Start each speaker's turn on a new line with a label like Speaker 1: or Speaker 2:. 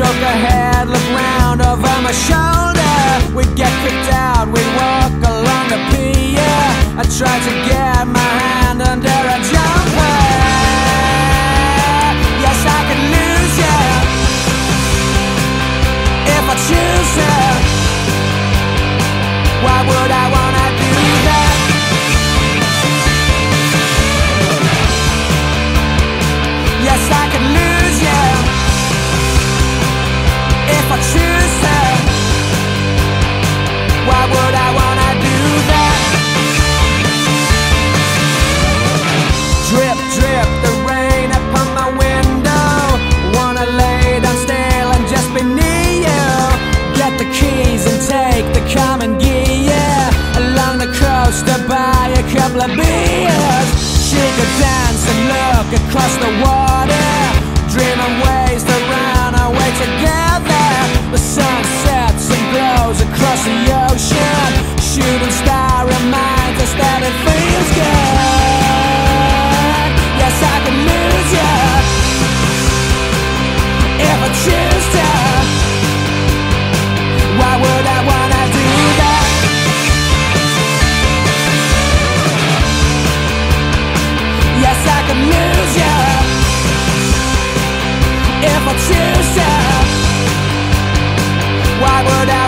Speaker 1: stroke her look round over my shoulder. We'd get kicked out, we'd walk along the pier. I tried to get my hand under a jumper. Yes, I could lose you if I choose to. Why would I wanna do that? Yes, I could Buy a couple of beers. She could dance and look across the water. Dreaming ways to run away together. The sun sets and glows across the ocean. Shooting star reminds us that it's. if I choose to Why would I